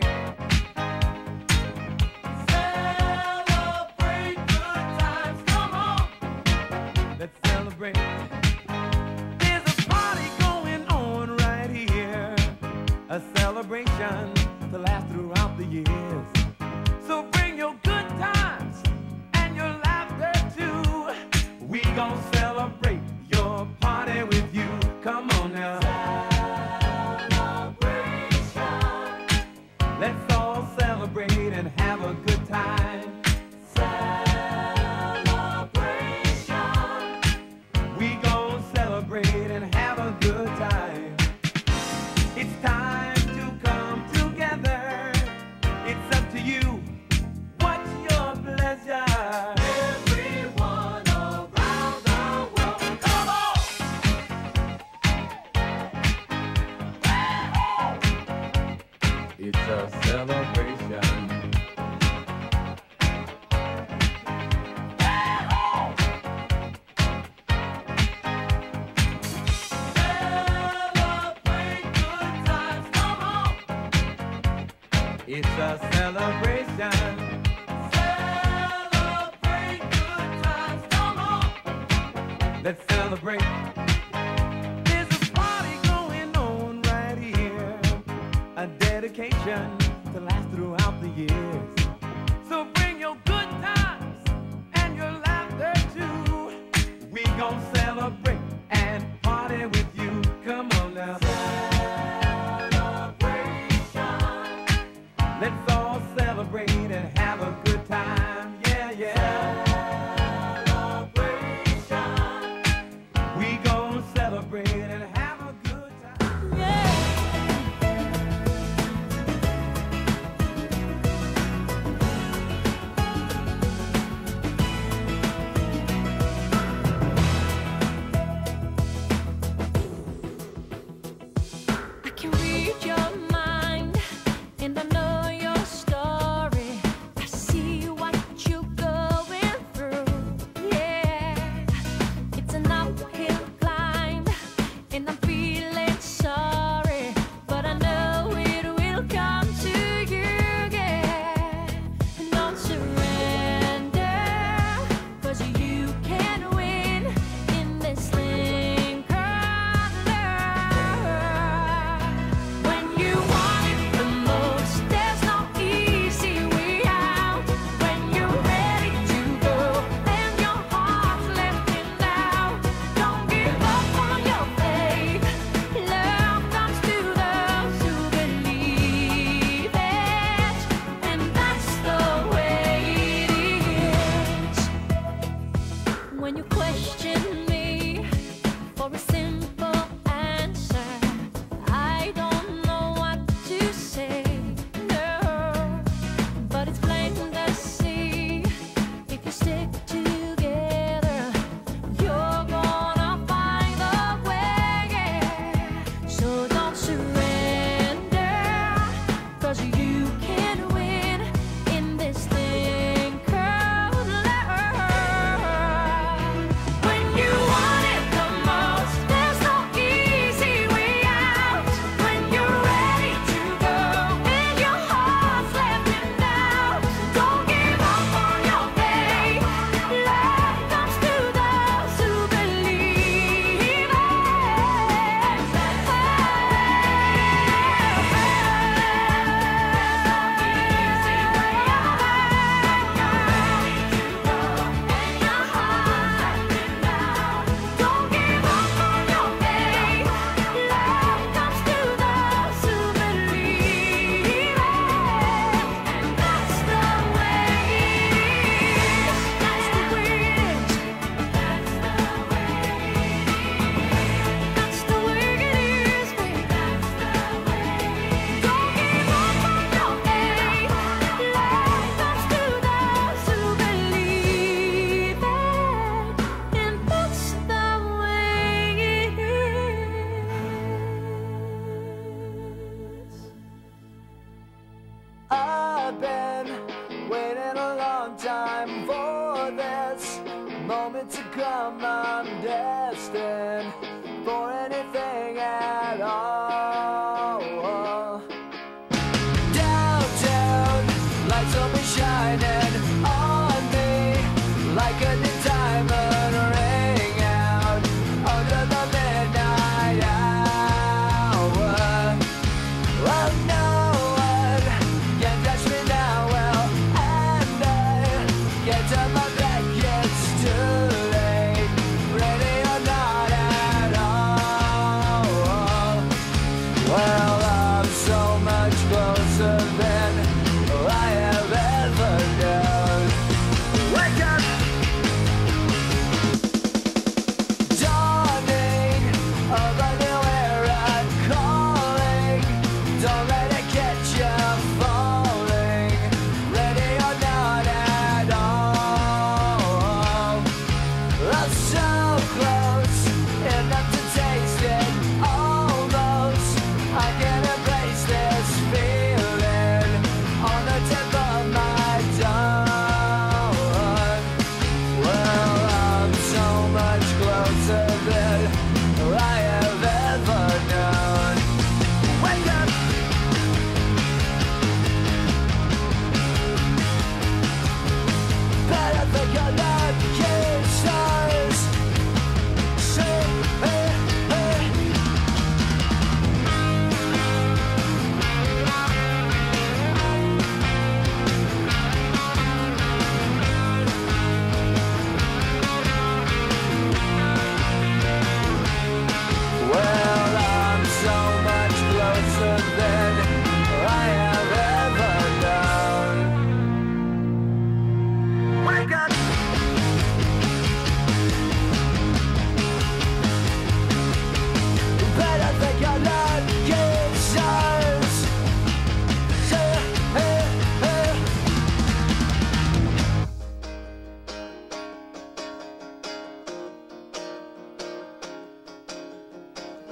Celebrate. Celebrate good times. Come on. Let's celebrate. There's a party going on right here. A celebration to last throughout the years. So bring your good times and your laughter too. We gon' celebrate your party with you. It's a celebration. Celebrate good times, come on. Let's celebrate. There's a party going on right here. A dedication to last throughout the years. So bring your good times and your laughter too. We gon' so close.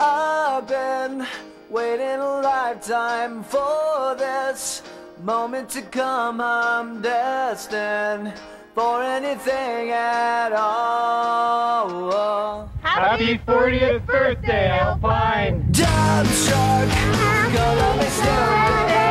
I've been waiting a lifetime for this moment to come. I'm destined for anything at all. Happy 40th birthday, Alpine! Dumb shark, gonna be stupid.